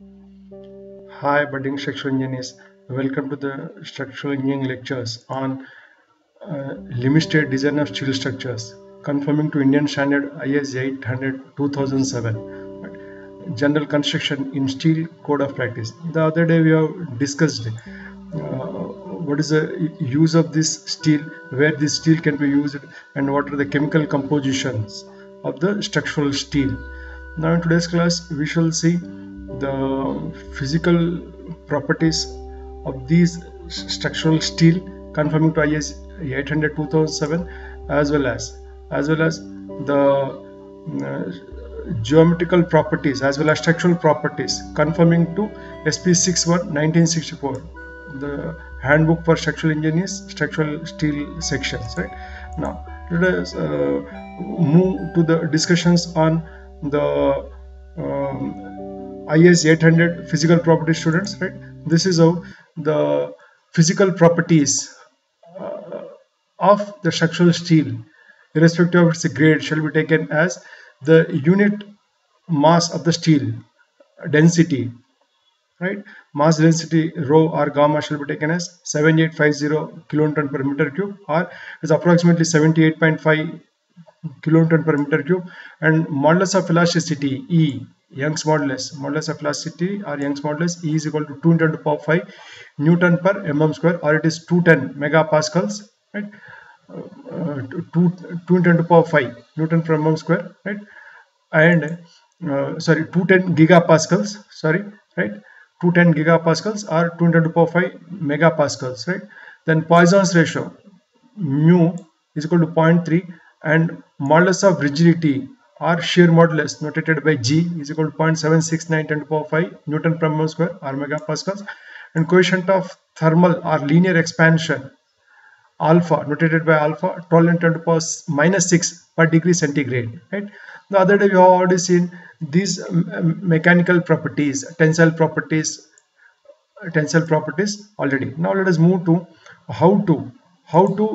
Hi, budding structural engineers. Welcome to the structural engineering lectures on uh, limit state design of steel structures, conforming to Indian standard IS 800 2007. General construction in steel code of practice. The other day we have discussed uh, what is the use of this steel, where this steel can be used, and what are the chemical compositions of the structural steel. Now in today's class we shall see the physical properties of these structural steel conforming to IS 800 2007 as well as as well as the uh, geometrical properties as well as structural properties conforming to SP 61 1964 the handbook for structural engineers structural steel sections right? Now let us uh, move to the discussions on the um, IS 800 physical property students right? This is how the physical properties uh, of the structural steel irrespective of its grade shall be taken as the unit mass of the steel density right? Mass density rho or gamma shall be taken as 7850 kilonewton per meter cube or is approximately 78.5 kilonewton per meter cube and modulus of elasticity E Young's modulus, modulus of elasticity or Young's modulus E is equal to 2 into the power 5 Newton per mm square or it is 210 megapascals, right? Uh, 2, 2 into the power 5 Newton per mm square, right? And uh, sorry, 210 gigapascals, sorry, right? 210 gigapascals or 2 into the power 5 megapascals, right? Then Poisson's ratio mu is equal to 0.3 and modulus of rigidity or shear modulus notated by G is equal to 0.769 10 to the power 5 Newton per mole square or megapascals. And coefficient of thermal or linear expansion alpha notated by alpha 12 into 10 to power minus 6 per degree centigrade right? The other day we have already seen these mechanical properties tensile properties tensile properties already. Now let us move to how to how to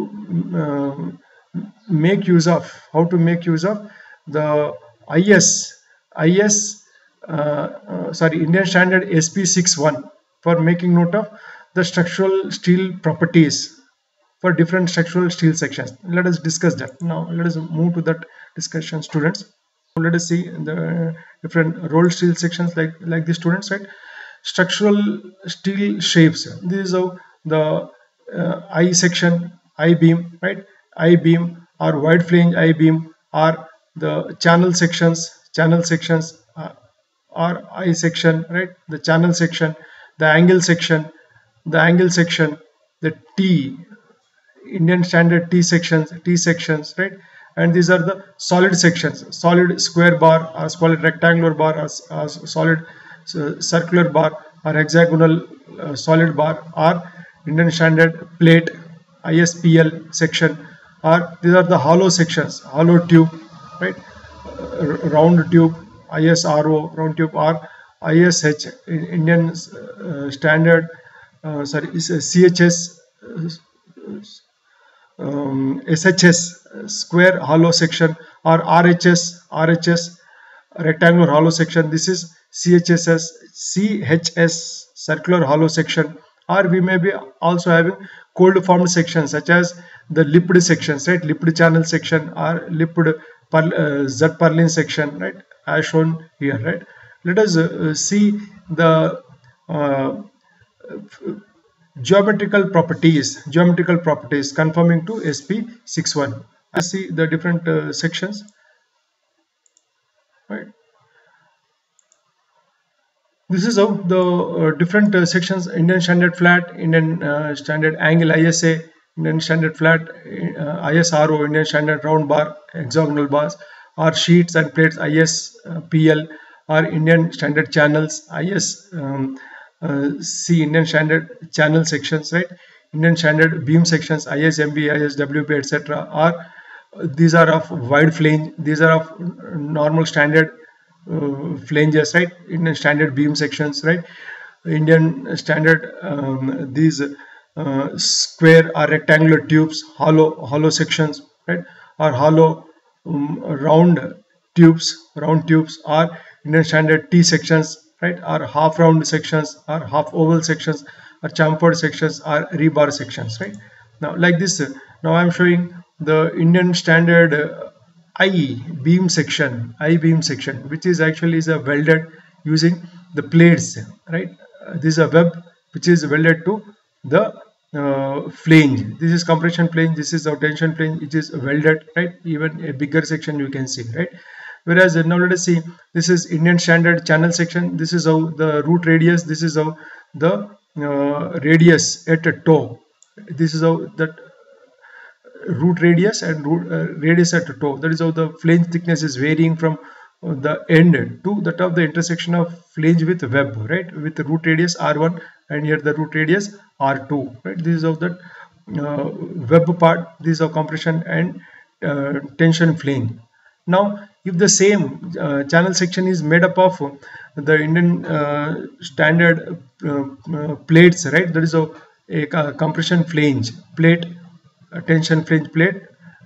uh, make use of how to make use of the IS IS uh, uh, sorry Indian standard SP 61 for making note of the structural steel properties for different structural steel sections. Let us discuss that. Now let us move to that discussion students. Let us see the different rolled steel sections like like the students right? Structural steel shapes. This is how the uh, I section I beam right? I beam or wide flange I beam or the channel sections channel sections uh, or I section right? The channel section the angle section the angle section the T Indian standard T sections T sections right? And these are the solid sections solid square bar or solid rectangular bar or solid uh, circular bar or hexagonal uh, solid bar or Indian standard plate ISPL section or these are the hollow sections hollow tube right? Uh, round tube ISRO round tube or ISH Indian uh, standard uh, sorry is CHS um, SHS square hollow section or RHS RHS rectangular hollow section. This is CHSS CHS circular hollow section. Or we may be also having cold formed sections such as the lipped sections right? Lipped channel section or lipped uh, Z purlin section right? As shown here right? Let us uh, see the uh, geometrical properties geometrical properties conforming to SP61 I see the different uh, sections. Right? This is how the uh, different sections Indian standard flat Indian standard angle ISA Indian standard flat, uh, ISRO, Indian standard round bar, hexagonal bars, or sheets and plates, ISPL, or Indian standard channels, IS um, uh, C, Indian standard channel sections, right? Indian standard beam sections, ISMB, ISWB, etc. Or these are of wide flange, these are of normal standard uh, flanges, right? Indian standard beam sections, right? Indian standard um, these uh, square or rectangular tubes hollow hollow sections right? Or hollow um, round tubes round tubes or Indian standard T sections right? Or half round sections or half oval sections or chamfered sections or rebar sections right? Now like this now i'm showing the indian standard uh, i beam section i beam section which is actually is a welded using the plates right? Uh, this is a web which is welded to the uh, flange. This is compression flange. This is our tension flange. It is welded right? Even a bigger section you can see right? Whereas now let us see. This is indian standard channel section. This is how the root radius. This is how the uh, radius at a toe. This is how that root radius and root, uh, radius at a toe. That is how the flange thickness is varying from the end to the top the intersection of flange with web right? With root radius r1 and here the root radius r2 right? This is of that uh, web part. This is of compression and uh, tension flange now if the same uh, channel section is made up of the indian uh, standard uh, uh, plates right? That is a, a compression flange plate tension flange plate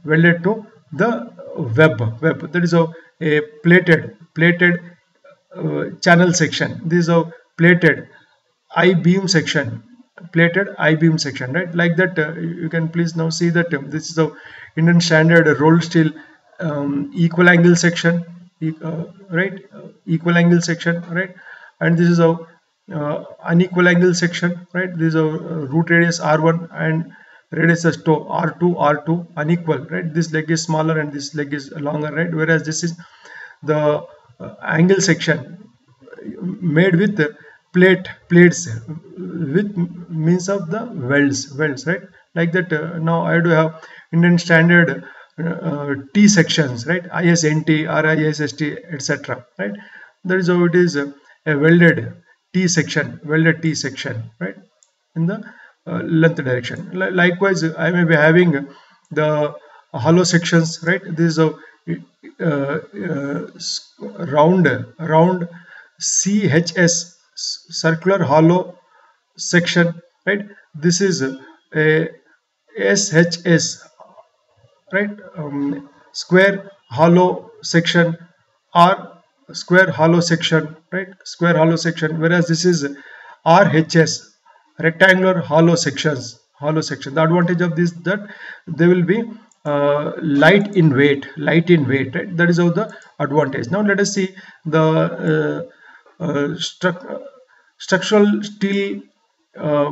welded to the web web. That is a, a plated plated channel section. This is a plated i beam section plated i beam section right? Like that uh, you can please now see that um, this is the indian standard rolled steel um, equal angle section uh, right? Uh, equal angle section right? And this is a uh, unequal angle section right? This is a uh, root radius r1 and radius is toe r2 r2 unequal right? This leg is smaller and this leg is longer right? Whereas this is the uh, angle section made with plate plates with means of the welds welds right? Like that uh, now i do have indian standard uh, t sections right? Isnt rist etc right? That is how it is uh, a welded t section welded t section right? In the uh, length direction. Likewise i may be having the hollow sections right? This is a uh, uh, round round chs circular hollow section right? This is a shs right? Um, square hollow section or square hollow section right? Square hollow section whereas this is rhs rectangular hollow sections hollow section. The advantage of this that they will be uh, light in weight light in weight right? That is how the advantage. Now let us see the uh, stru structural steel uh,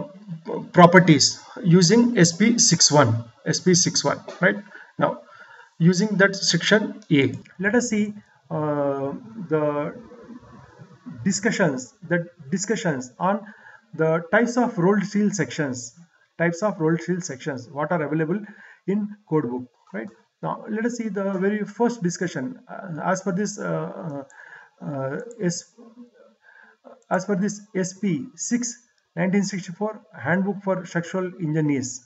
properties using sp61 sp61 right? Now using that section a let us see uh, the discussions the discussions on the types of rolled steel sections types of rolled steel sections what are available in code book right? Now let us see the very first discussion uh, as per this uh, uh, as per this sp 6 1964 handbook for structural engineers.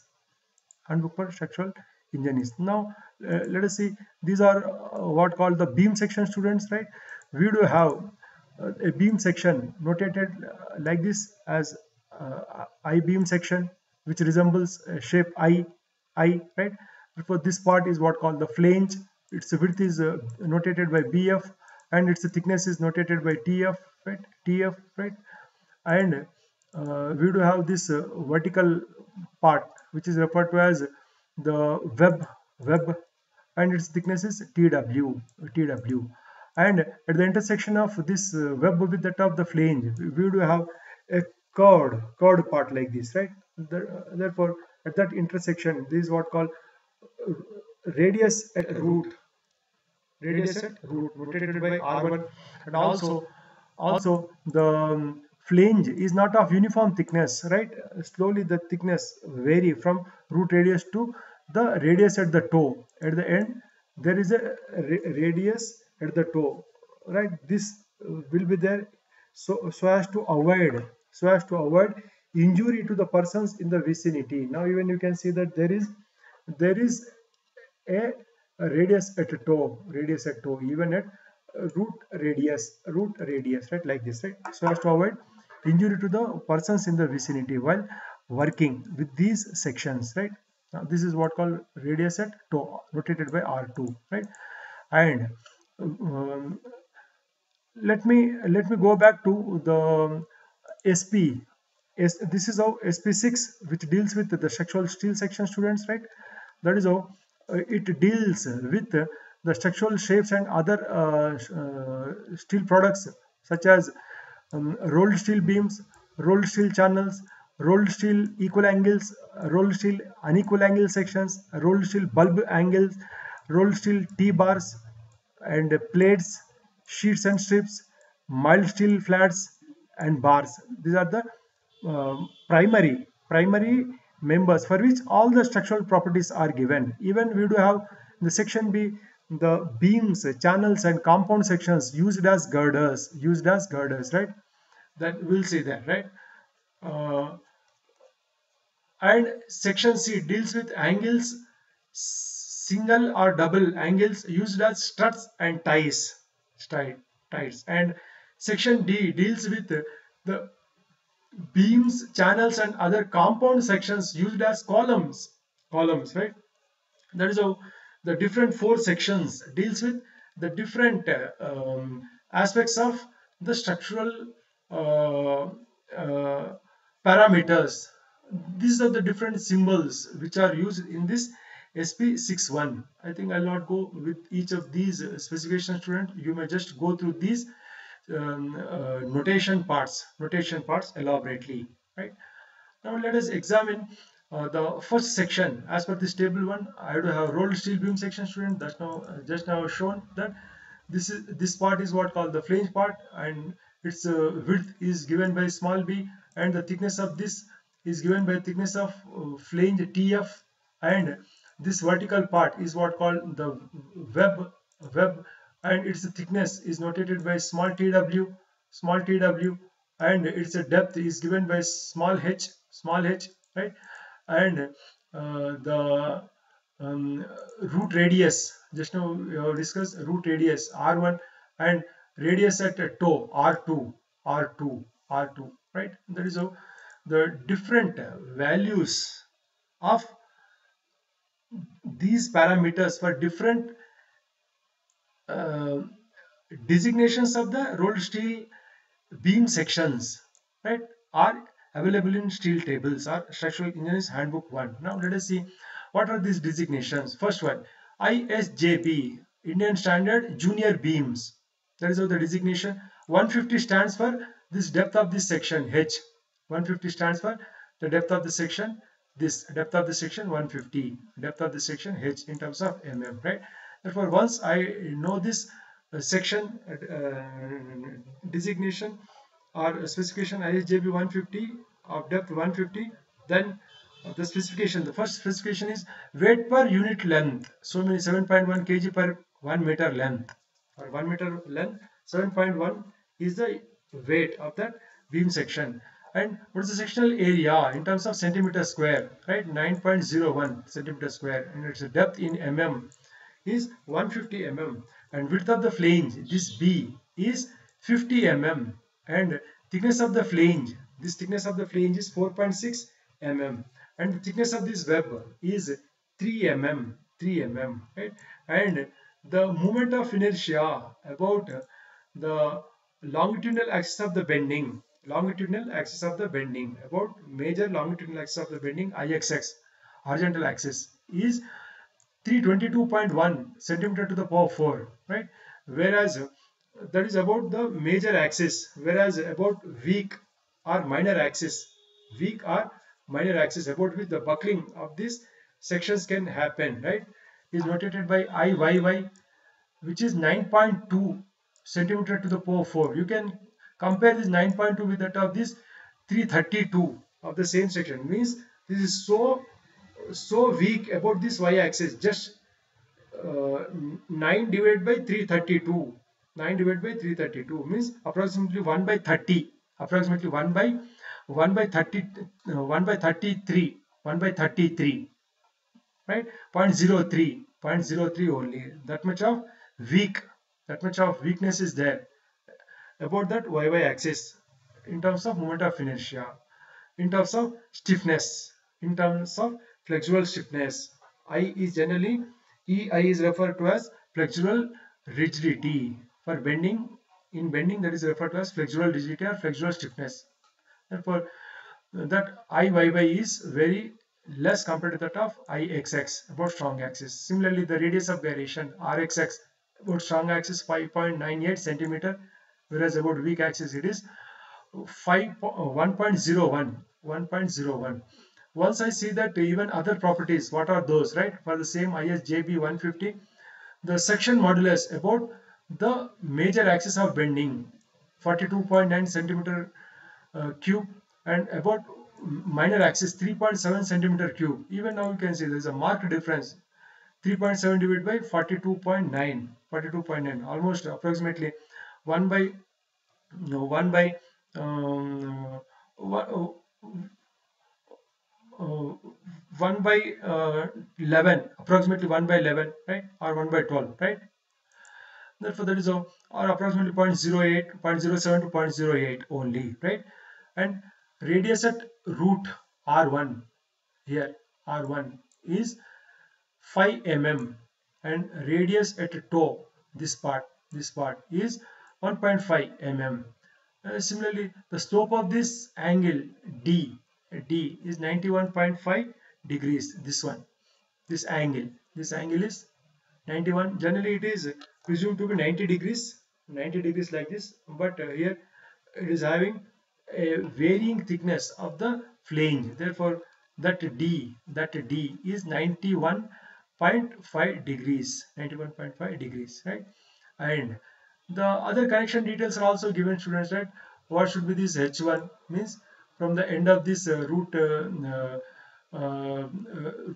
Handbook for structural engineers. Now uh, let us see these are uh, what called the beam section students right? We do have uh, a beam section notated uh, like this as uh, I beam section which resembles shape I I right? For this part is what called the flange. Its width is notated by BF and its thickness is notated by TF right TF right and uh, we do have this uh, vertical part which is referred to as the web web and its thickness is TW TW and at the intersection of this uh, web with that of the flange we do have a curved curved part like this right? Therefore at that intersection this is what called radius at root. Radius at root rotated by r1 and also also the um, flange is not of uniform thickness right? Slowly the thickness vary from root radius to the radius at the toe. At the end there is a radius at the toe right? This will be there so so as to avoid so as to avoid injury to the persons in the vicinity. Now even you can see that there is there is a, a radius at a toe radius at toe even at root radius root radius right like this right so as to avoid injury to the persons in the vicinity while working with these sections right now this is what called radius at toe rotated by r2 right and um, let me let me go back to the SP. This is how SP6, which deals with the structural steel section students, right? That is how uh, it deals with the structural shapes and other uh, uh, steel products such as um, rolled steel beams, rolled steel channels, rolled steel equal angles, rolled steel unequal angle sections, rolled steel bulb angles, rolled steel T-bars and plates, sheets and strips, mild steel flats and bars. These are the uh, primary primary members for which all the structural properties are given. Even we do have the section B the beams, channels and compound sections used as girders, used as girders, right? That we'll see that, right? Uh, and section C deals with angles, single or double angles used as struts and ties, ties. And section D deals with the beams, channels and other compound sections used as columns, columns, right? That is how the different four sections deals with the different um, aspects of the structural uh, uh, parameters. These are the different symbols which are used in this SP61. I think I'll not go with each of these specification student. You may just go through these um, uh, notation parts, notation parts elaborately, right? Now let us examine uh, the first section as per this table one I have to have rolled steel beam section student. That's now uh, just now shown that this is this part is what called the flange part and its uh, width is given by small b and the thickness of this is given by thickness of uh, flange tf and this vertical part is what called the web web and its thickness is notated by small tw small tw and its depth is given by small h small h right and uh, the um, root radius just now we have discussed root radius r1 and radius at a toe r2 r2 r2 right? That is how the different values of these parameters for different uh, designations of the rolled steel beam sections right are available in steel tables or structural engineers handbook 1 now let us see what are these designations. First one isjb indian standard junior beams. That is how the designation. 150 stands for this depth of this section h. 150 stands for the depth of the section this depth of the section 150 depth of the section h in terms of mm right? Therefore once i know this uh, section uh, designation or specification ISJB 150 of depth 150 then the specification the first specification is weight per unit length. So many 7.1 kg per 1 meter length. Or 1 meter length 7.1 is the weight of that beam section. And what is the sectional area in terms of centimeter square right? 9.01 centimeter square and its a depth in mm is 150 mm. And width of the flange this b is 50 mm. And thickness of the flange this thickness of the flange is 4.6 mm and the thickness of this web is 3 mm 3 mm right? And the moment of inertia about the longitudinal axis of the bending longitudinal axis of the bending about major longitudinal axis of the bending IXX horizontal axis is 322.1 centimeter to the power 4 right? Whereas that is about the major axis whereas about weak or minor axis weak or minor axis about which the buckling of these sections can happen right? Is notated by IYY which is 9.2 centimeter to the power 4 you can compare this 9.2 with that of this 332 of the same section. Means this is so so weak about this y-axis just uh, 9 divided by 332 9 divided by 332 means approximately 1 by 30 approximately 1 by 1 by 30 uh, 1 by 33 1 by 33 right? 0.03 0.03 only. That much of weak that much of weakness is there. About that yy axis in terms of moment of inertia in terms of stiffness in terms of flexural stiffness i is generally ei is referred to as flexural rigidity for bending in bending that is referred to as flexural rigidity or flexural stiffness. Therefore, that IYY is very less compared to that of IXX about strong axis. Similarly, the radius of gyration RXX about strong axis 5.98 centimeter, whereas about weak axis it is 5 uh, 1.01 1.01 once I see that even other properties what are those right for the same ISJB 150 the section modulus about the major axis of bending 42.9 centimeter uh, cube and about minor axis 3.7 centimeter cube. Even now you can see there is a marked difference 3.7 divided by 42.9 42.9 almost approximately 1 by no, 1 by um, one, uh, 1 by uh, 11 approximately 1 by 11 right? Or 1 by 12 right therefore that is a or approximately 0.08 0.07 to 0.08 only right? And radius at root r1 here r1 is 5 mm and radius at toe this part this part is 1.5 mm uh, similarly the slope of this angle d d is 91.5 degrees this one this angle this angle is 91 generally it is presumed to be 90 degrees 90 degrees like this. But uh, here it is having a varying thickness of the flange. Therefore that d that d is 91.5 degrees 91.5 degrees right? And the other connection details are also given students right what should be this h1 means from the end of this uh, root uh, uh,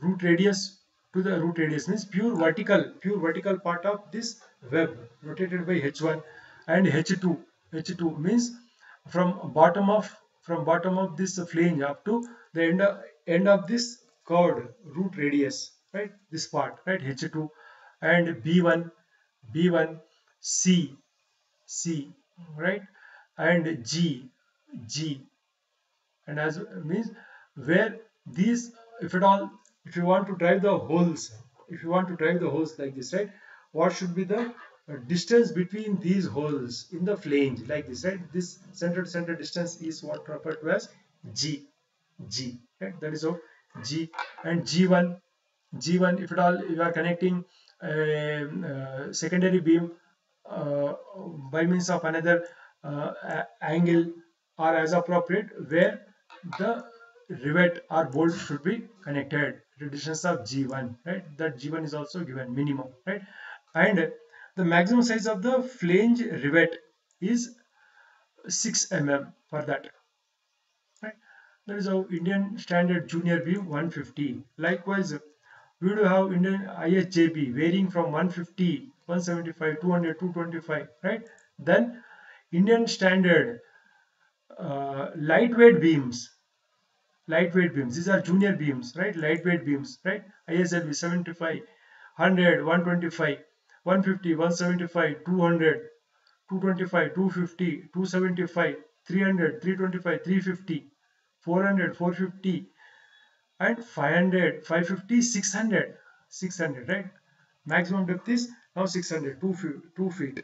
root radius to the root radius means pure vertical pure vertical part of this web rotated by h1 and h2 h2 means from bottom of from bottom of this flange up to the end of, end of this curved root radius right? This part right? H2 and b1 b1 c c right? And g g. And as means where these if at all if you want to drive the holes if you want to drive the holes like this right what should be the uh, distance between these holes in the flange like this right? This center to center distance is what referred to as g g right? That is of g and g1 g1 if at all you are connecting a, a secondary beam uh, by means of another uh, angle or as appropriate where the rivet or bolt should be connected. To distance of g1 right? That g1 is also given minimum right? And the maximum size of the flange rivet is 6 mm for that right? That is how indian standard junior beam 150 likewise we do have indian isjb varying from 150 175 200 225 right? Then indian standard uh, lightweight beams lightweight beams. These are junior beams right? Lightweight beams right? ISLB 75 100 125 150 175 200 225 250 275 300 325 350 400 450 and 500 550 600 600 right? Maximum depth is now 600 2 feet 2 feet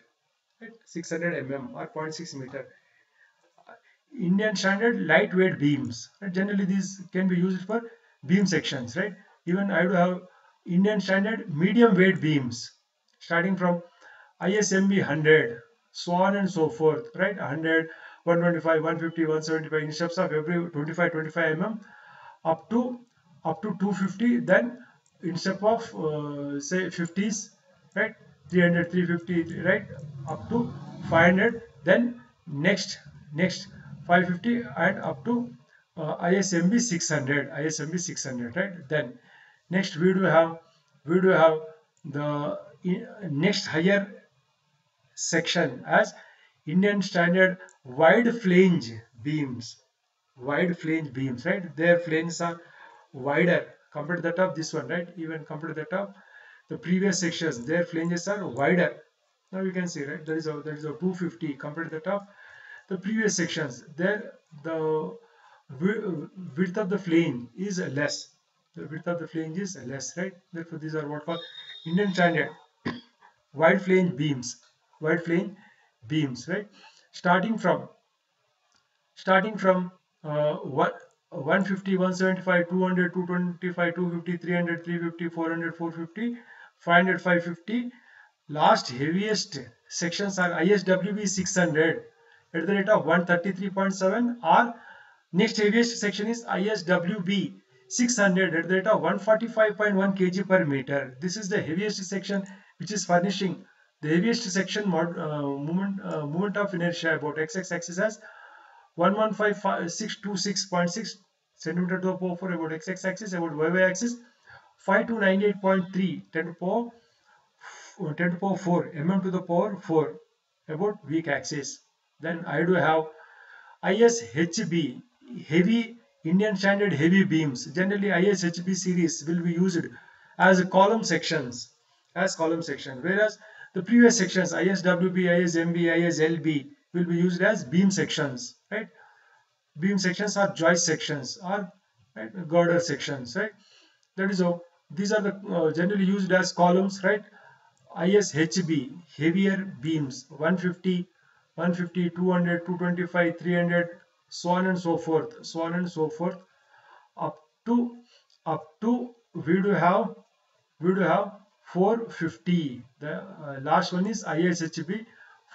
right? 600 mm or 0.6 meter Indian standard lightweight beams. Right? Generally, these can be used for beam sections, right? Even I do have Indian standard medium weight beams, starting from ISMB 100, so on and so forth, right? 100, 125, 150, 175 in of every 25, 25 mm, up to up to 250. Then in step of uh, say 50s, right? 300, 350, right? Up to 500. Then next next 550 and up to uh, ISMB 600 ISMB 600 right? Then next we do have we do have the next higher section as Indian standard wide flange beams. Wide flange beams right? Their flanges are wider compared to that of this one right? Even compared to that of the previous sections their flanges are wider. Now you can see right? There is a there is a 250 compared to that of the previous sections there the width of the flange is less. The width of the flange is less right? Therefore these are what called indian standard. Wide flange beams. Wide flange beams right? Starting from starting from uh, what 150 175 200 225 250 300 350 400 450 500 550 last heaviest sections are ISWB 600 at the rate of 133.7 or next heaviest section is ISWB 600 at the rate of 145.1 kg per meter. This is the heaviest section which is furnishing the heaviest section mod, uh, moment uh, moment of inertia about x-axis has 115626.6 centimeter to the power 4 about x-axis about y axis 5298.3 10 to power 10 to power 4 mm to the power 4 about weak axis then I do have ISHB heavy Indian standard heavy beams. Generally ISHB series will be used as column sections as column section whereas the previous sections ISWB, ISMB, ISLB will be used as beam sections right? Beam sections are joist sections or right, girder sections right? That is how these are the uh, generally used as columns right? ISHB heavier beams 150 150 200 225 300 so on and so forth so on and so forth. Up to up to we do have we do have 450 the uh, last one is ISHB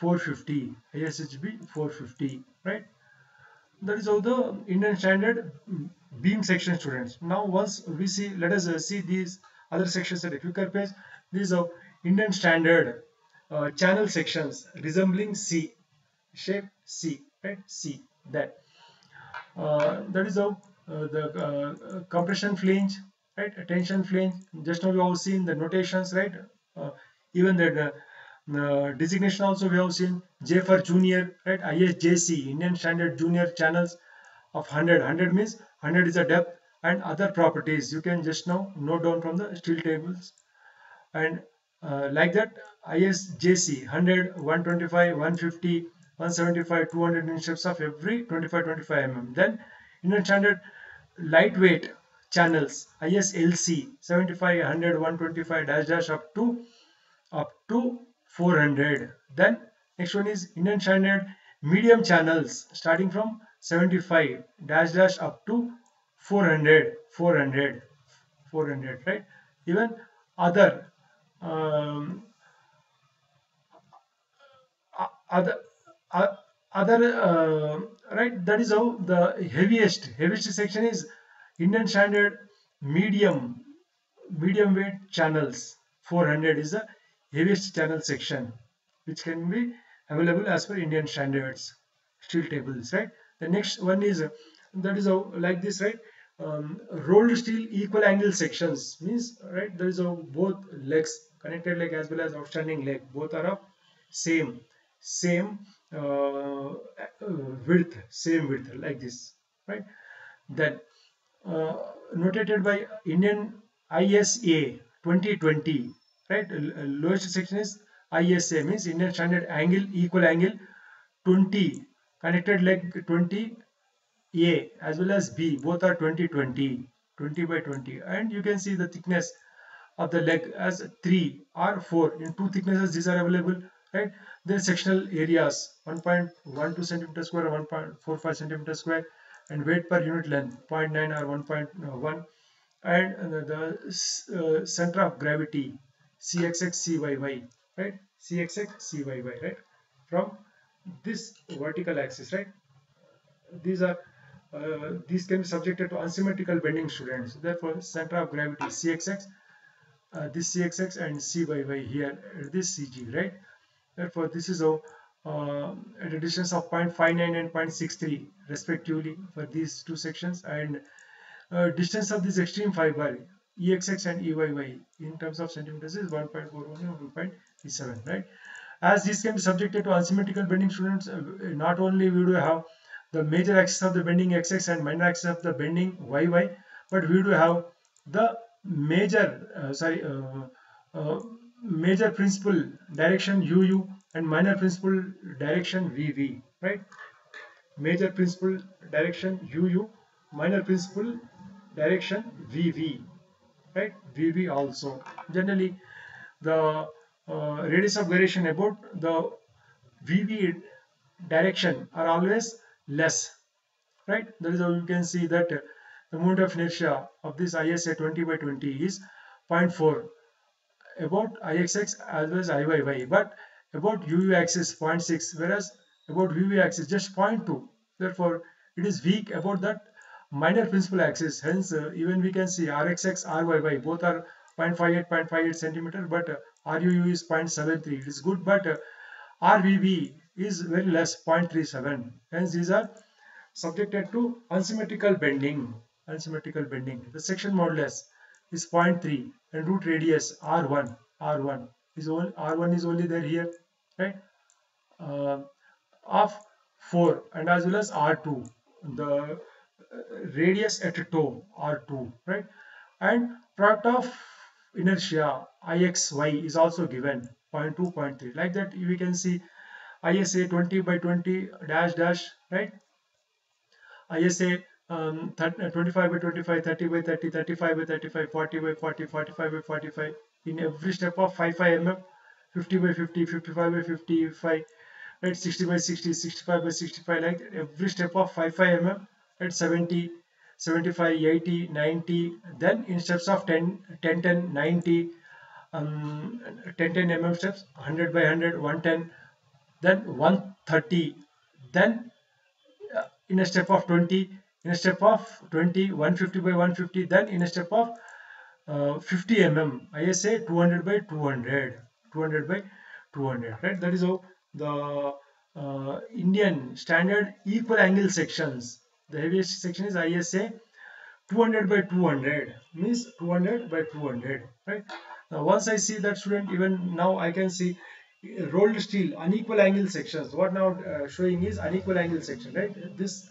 450 ISHB 450 right? That is how the Indian standard beam section students. Now once we see let us uh, see these other sections at a quicker pace these are Indian standard uh, channel sections resembling C shape C right? C that. Uh, that is how uh, the uh, compression flange right? Tension flange. Just now we have seen the notations right? Uh, even the uh, designation also we have seen. J for junior right? ISJC Indian standard junior channels of 100 100 means 100 is the depth and other properties. You can just now note down from the steel tables. And uh, like that ISJC 100 125 150 175 200 in steps of every 25 25 mm then Indian standard lightweight channels ISLC 75 100 125 dash dash up to up to 400 then next one is Indian standard medium channels starting from 75 dash dash up to 400 400 400 right? Even other um, other other uh, right that is how the heaviest heaviest section is Indian standard medium medium weight channels. 400 is the heaviest channel section which can be available as per Indian standards. Steel tables right? The next one is that is how like this right? Um, rolled steel equal angle sections means right there is a both legs connected leg as well as outstanding leg both are of same. Same width same width like this right? Then uh, notated by Indian ISA 2020 right? Lowest section is ISA means Indian standard angle equal angle 20 connected leg 20 A as well as B both are 20 20 20 by 20 and you can see the thickness of the leg as 3 or 4 in two thicknesses these are available right? Then sectional areas 1.12 centimeter square 1.45 centimeter square and weight per unit length 0.9 or 1.1 and the uh, center of gravity cxx cyy right? Cxx cyy right? From this vertical axis right? These are uh, these can be subjected to unsymmetrical bending students. Therefore center of gravity cxx uh, this cxx and cyy here this cg right therefore this is how uh, at a distance of 0.59 and 0.63 respectively for these two sections. And uh, distance of this extreme fiber exx and eyy in terms of centimeters is 1.41 and 1.37 right? As these can be subjected to asymmetrical bending students uh, not only we do have the major axis of the bending xx and minor axis of the bending yy but we do have the major uh, sorry uh, uh major principal direction UU and minor principal direction VV, right? Major principal direction UU, minor principal direction VV, right? VV also. Generally, the uh, radius of gyration about the VV direction are always less, right? That is how you can see that the moment of inertia of this ISA 20 by 20 is 0.4 about IXX as well as IYY, but about UV axis 0.6, whereas about VV axis just 0.2. Therefore, it is weak about that minor principal axis. Hence, uh, even we can see RXX, RYY, both are 0.58, 0.58 centimeter, but uh, RUU is 0.73. It is good, but uh, RVV is very less, 0.37. Hence, these are subjected to unsymmetrical bending. Unsymmetrical bending. The section modulus is 0.3 and root radius R1, R1 is only R1 is only there here, right? Uh, of 4 and as well as R2. The radius at a toe r2 right and product of inertia ixy is also given 0.2 0.3 like that we can see isa 20 by 20 dash dash right isa um, 30, 25 by 25 30 by 30 35 by 35 40 by 40 45 by 45 in every step of 5 5 mm 50 by 50 55 by 55 right 60 by 60 65 by 65 like that. every step of 5 5 mm at 70 75 80 90 then in steps of 10 10 10 90 um, 10 10 mm steps 100 by 100 110 then 130 then uh, in a step of 20 in a step of 20 150 by 150 then in a step of uh, 50 mm ISA 200 by 200 200 by 200 right? That is how the uh, Indian standard equal angle sections the heaviest section is ISA 200 by 200 means 200 by 200 right? Now once I see that student even now I can see rolled steel unequal angle sections. What now uh, showing is unequal angle section right? This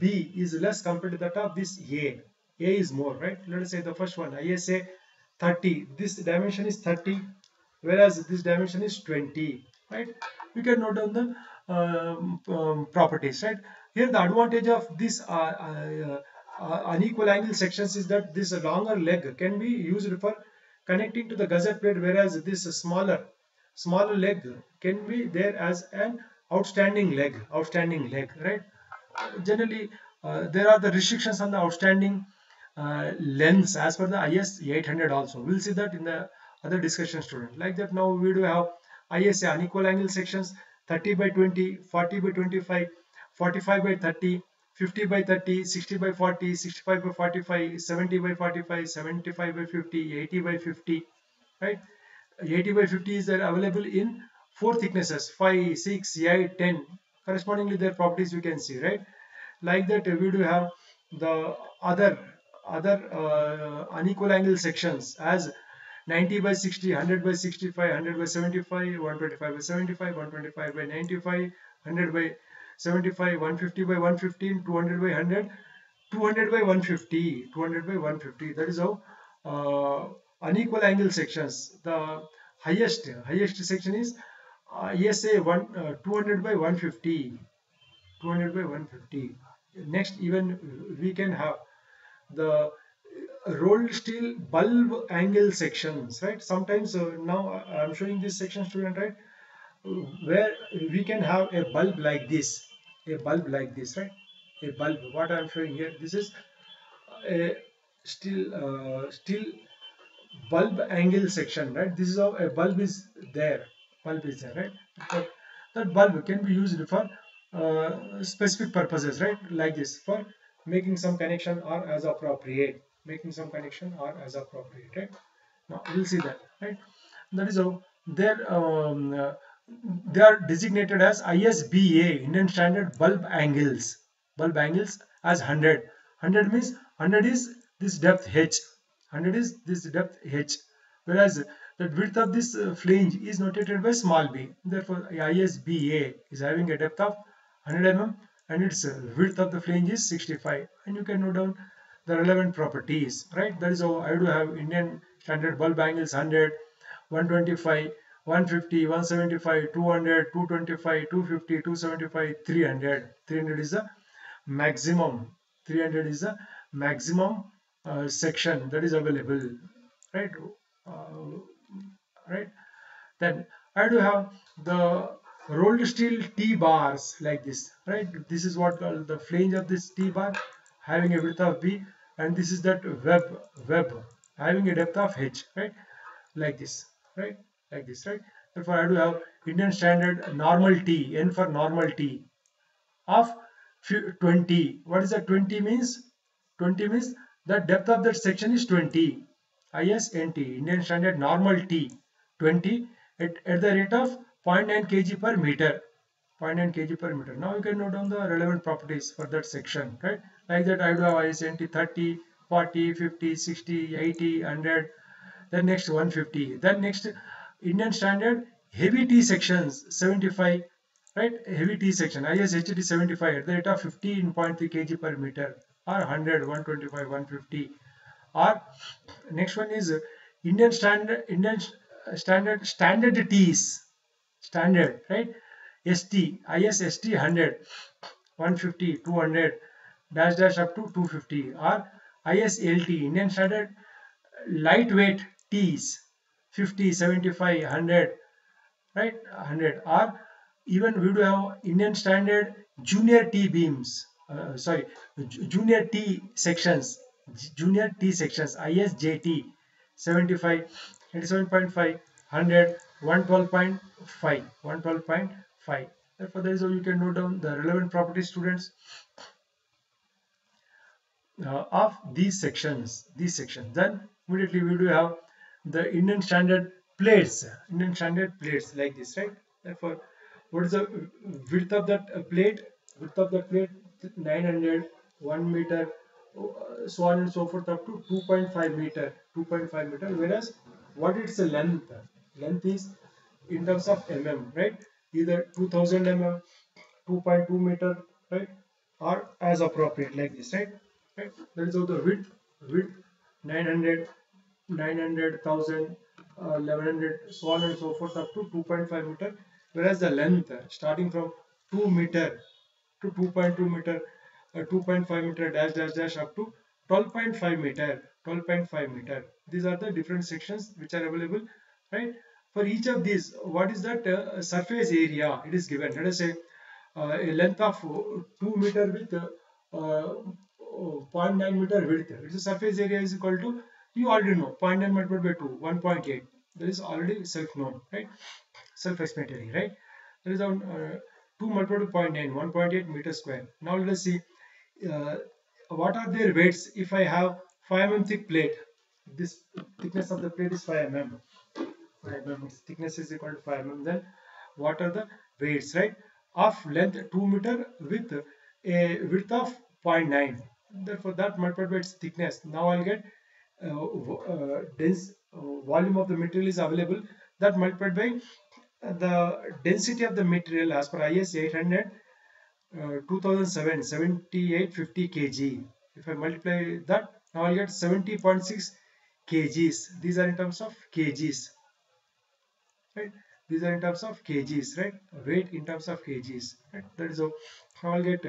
B is less compared to that of this A. A is more right? Let us say the first one ISA 30 this dimension is 30 whereas this dimension is 20 right? We can note down the um, um, properties right? Here the advantage of this uh, uh, uh, unequal angle sections is that this longer leg can be used for connecting to the gusset plate whereas this smaller smaller leg can be there as an outstanding leg outstanding leg right generally uh, there are the restrictions on the outstanding uh, lens as per the IS 800 also. We'll see that in the other discussion student. Like that now we do have ISA unequal angle sections 30 by 20 40 by 25 45 by 30 50 by 30 60 by 40 65 by 45 70 by 45 75 by 50 80 by 50 right? 80 by 50 is available in four thicknesses 5 6 8 10 correspondingly their properties you can see right? Like that we do have the other other uh, unequal angle sections as 90 by 60 100 by 65 100 by 75 125 by 75 125 by 95 100 by 75 150 by 115 200 by 100 200 by 150 200 by 150 that is how uh, unequal angle sections. The highest highest section is uh, ISA 1 uh, 200 by 150 200 by 150 next even we can have the rolled steel bulb angle sections right? Sometimes uh, now i'm showing this section student right? Where we can have a bulb like this a bulb like this right? A bulb what i'm showing here this is a steel uh, steel bulb angle section right? This is how a bulb is there bulb is there right? But that bulb can be used for uh, specific purposes right? Like this for making some connection or as appropriate making some connection or as appropriate right? Now we'll see that right? That is how there um, uh, they are designated as ISBA Indian Standard Bulb Angles. Bulb angles as 100 100 means 100 is this depth H. 100 is this depth H. Whereas the width of this uh, flange is notated by small b. Therefore ISBA is having a depth of 100 mm and its uh, width of the flange is 65 and you can note down the relevant properties right? That is how I do have Indian standard bulb angles 100 125 150 175 200 225 250 275 300 300 is the maximum 300 is the maximum uh, section that is available right? Uh, right then I do have the rolled steel T bars like this, right? This is what called the flange of this T bar having a width of B and this is that web, web having a depth of H, right? Like this, right? Like this, right? Therefore, I do have Indian standard normal T, N for normal T of 20. What is that 20 means? 20 means the depth of that section is 20. ISNT, Indian standard normal T, 20 at, at the rate of 0.9 kg per meter. 0.9 kg per meter. Now you can note down the relevant properties for that section right? Like that i do have ISNT 30 40 50 60 80 100 then next 150 then next indian standard heavy t sections 75 right? Heavy t section ISHT 75 at the rate of 15.3 kg per meter or 100 125 150 or next one is indian standard indian Uh, standard standard t's. Standard right? St is st 100 150 200 dash dash up to 250 or islt indian standard uh, lightweight t's 50 75 100 right? 100 or even we do have indian standard junior t beams uh, uh sorry junior t sections junior t sections isjt 75 87.5 100 112.5 112.5 therefore that is how you can note down the relevant property students uh, of these sections these sections. Then immediately we do have the indian standard plates indian standard plates like this right? Therefore what is the width of that plate? Width of the plate 900 1 meter uh, so on and so forth up to 2.5 meter 2.5 meter. Whereas what the length? Length is in terms of mm right? Either 2000 mm 2.2 meter right? Or as appropriate like this right? Right? That is how the width width 900 900 1000 uh, 1100 so on and so forth up to 2.5 meter. Whereas the length starting from 2 meter to 2.2 meter uh, 2.5 meter dash dash dash up to 12.5 meter 12.5 meter these are the different sections which are available right? For each of these what is that uh, surface area it is given? Let us say uh, a length of 2 meter with uh, 0.9 meter width. Its surface area is equal to you already know 0.9 multiplied by 2 1.8 that is already self known right? Self explanatory right? That is on uh, 2 multiplied by 0.9 1.8 meter square. Now let us see uh, what are their weights? If i have 5 mm thick plate. This thickness of the plate is 5 mm 5 mm thickness is equal to 5 mm then what are the weights right? Of length 2 meter with a width of 0.9 therefore that multiplied by its thickness. Now i'll get uh, uh, dense uh, volume of the material is available. That multiplied by the density of the material as per is 800 uh, 2007 7850 kg if i multiply that now i'll get 70.6 kgs. These are in terms of kgs right? These are in terms of kgs right? Weight in terms of kgs right? That is how i'll get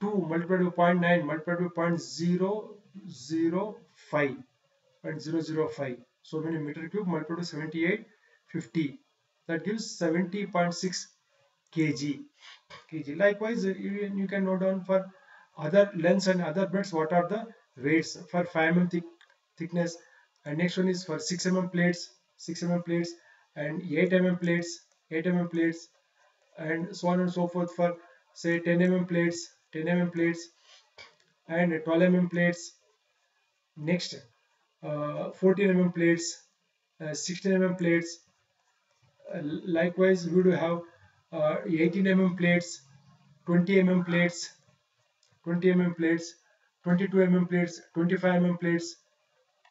2 multiplied by 0.9 multiplied by 0.005 0.005 so many meter cube multiplied by 78 50 that gives 70.6 kg. Kg. Likewise you, you can note down for other lengths and other beds what are the weights for 5 mm thick, thickness and next one is for 6 mm plates 6 mm plates and 8 mm plates 8 mm plates and so on and so forth for say 10 mm plates 10 mm plates and 12 mm plates next uh, 14 mm plates uh, 16 mm plates uh, likewise we do have uh, 18 mm plates 20 mm plates 20 mm plates 22 mm plates 25 mm plates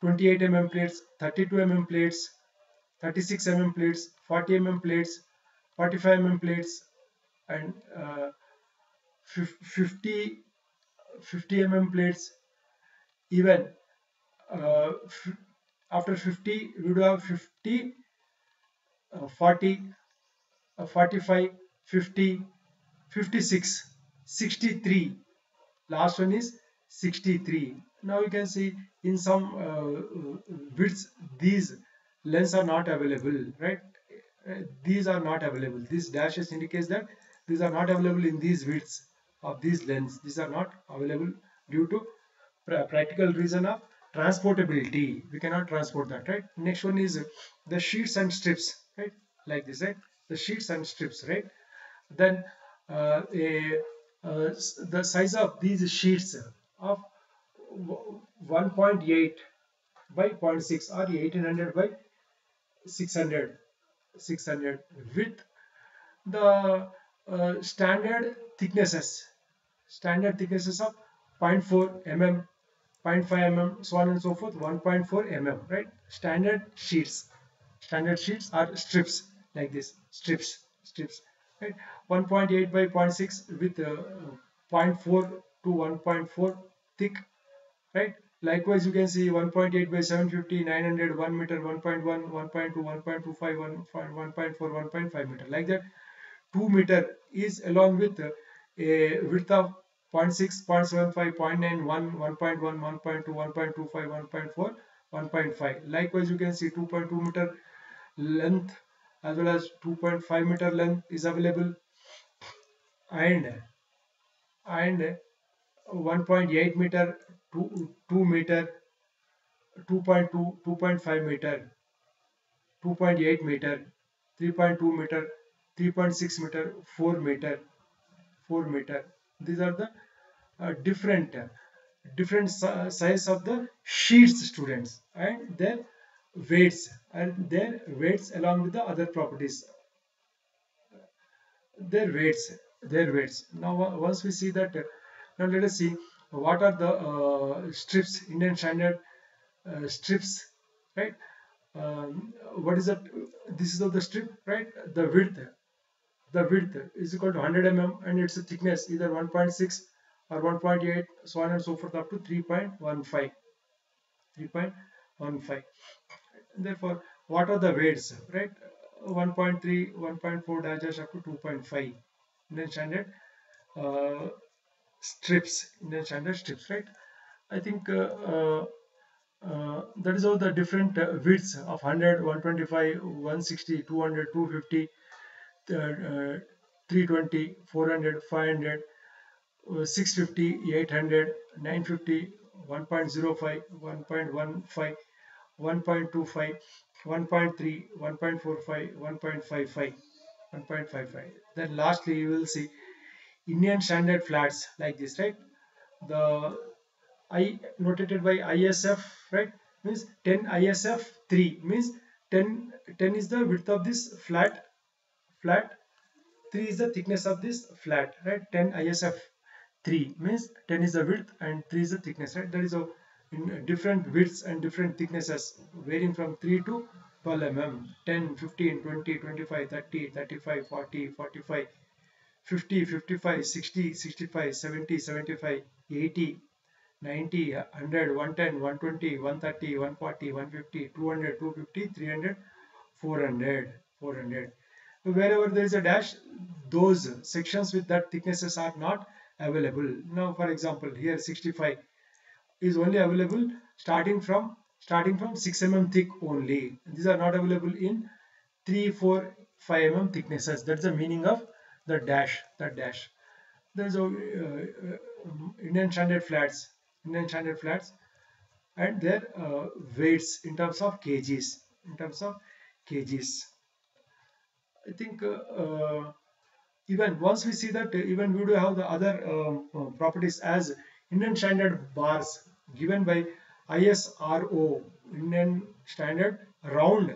28 mm plates 32 mm plates 36 mm plates 40 mm plates 45 mm plates and uh, 50 50 mm plates even uh, after 50 we do have 50 uh, 40 uh, 45 50 56 63 last one is 63 now you can see in some uh, widths these lens are not available right? Uh, these are not available. These dashes indicates that these are not available in these widths of these lengths these are not available due to practical reason of transportability. We cannot transport that right? Next one is the sheets and strips right? Like this right? The sheets and strips right? Then uh, a uh, the size of these sheets of 1.8 by 0.6 or 1800 by 600 600 with the uh, standard thicknesses standard thicknesses of 0.4 mm 0.5 mm so on and so forth 1.4 mm right? Standard sheets standard sheets are strips like this strips strips right? 1.8 by 0.6 with uh, 0.4 to 1.4 thick right likewise you can see 1.8 by 750 900 1 meter 1.1 1.2 1.25 1.4 1.5 meter like that 2 meter is along with a width of 0.6 0.75 0.9 1 1.1 1.2 1.25 1.4 1.5 likewise you can see 2.2 meter length as well as 2.5 meter length is available and and 1.8 meter 2, 2 meter 2.2 2.5 meter 2.8 meter 3.2 meter 3.6 meter 4 meter 4 meter. These are the uh, different uh, different size of the sheets students and their weights and their weights along with the other properties. Their weights their weights. Now once we see that now let us see what are the uh, strips indian standard uh, strips right? Um, what is that this is of the strip right? The width. The width is equal to 100 mm and its thickness either 1.6 or 1.8 so on and so forth up to 3.15 3.15 therefore what are the weights right? 1.3 1.4 dash up to 2.5 indian standard. Uh, strips indian standard strips right? I think uh, uh, uh that is all the different widths of 100 125 160 200 250 uh, 320 400 500 650 800 950 1.05 1.15 1.25 1.3 1.45 1.55 1.55 then lastly you will see indian standard flats like this right? The i notated by isf right? Means 10 isf 3 means 10 10 is the width of this flat flat. 3 is the thickness of this flat right? 10 isf 3 means 10 is the width and 3 is the thickness right? That is a in different widths and different thicknesses varying from 3 to 12 mm 10 15 20 25 30 35 40 45 50 55 60 65 70 75 80 90 100 110 120 130 140 150 200 250 300 400 400 wherever there is a dash those sections with that thicknesses are not available. Now for example here 65 is only available starting from starting from 6 mm thick only. These are not available in 3 4 5 mm thicknesses. That's the meaning of the dash that dash. There's a uh, uh, indian standard flats indian standard flats and their uh, weights in terms of kgs in terms of kgs. I think uh, uh, even once we see that uh, even we do have the other um, properties as Indian standard bars given by ISRO Indian standard round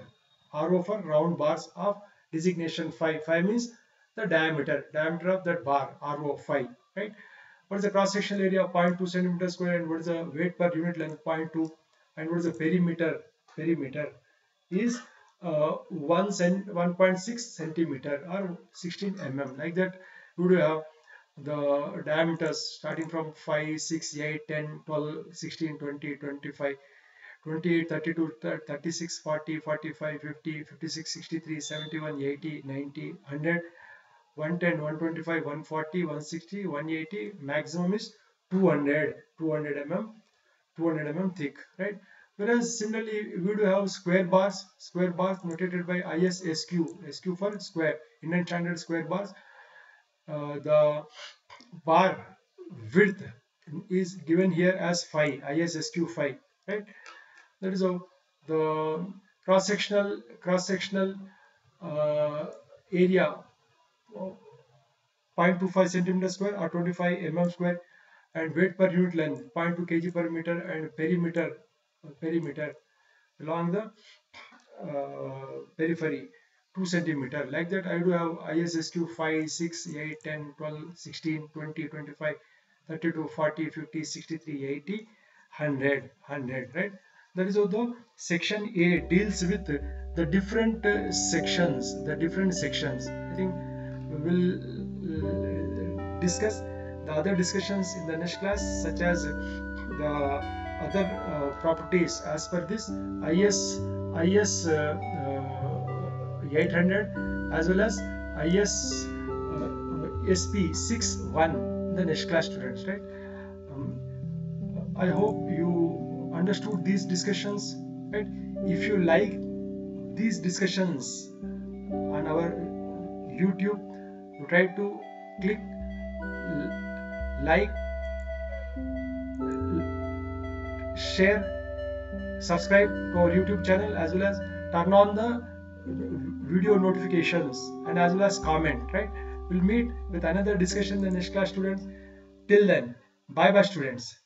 RO for round bars of designation 5 5 means the diameter diameter of that bar RO 5 right? What is the cross sectional area of 0.2 centimeter square and what is the weight per unit length 0.2 and what is the perimeter perimeter is uh, 1 cent 1.6 centimeter or 16 mm like that. We do have? The diameters starting from 5 6 8 10 12 16 20 25 28 32 36 40 45 50 56 63 71 80 90 100 110 125 140 160 180 maximum is 200 200 mm 200 mm thick right? Whereas similarly we do have square bars square bars notated by ISSQ SQ sq for square Indian standard square bars uh, the bar width is given here as 5 ISSQ 5 right? That is how the cross sectional cross sectional uh, area 0.25 centimeter square or 25 mm square and weight per unit length 0.2 kg per meter and perimeter perimeter along the uh, periphery 2 centimeter. Like that I do have ISSQ 5 6 8 10 12 16 20 25 32 40 50 63 80 100 100 right? That is the section A deals with the different uh, sections the different sections. I think will uh, discuss the other discussions in the next class such as the other uh, properties. As per this IS IS uh, uh, 800 as well as IS uh, SP 61 the next class students right? Um, I hope you understood these discussions right? If you like these discussions on our YouTube try to click like share subscribe to our youtube channel as well as turn on the video notifications and as well as comment right? We'll meet with another discussion in the next class students. Till then bye bye students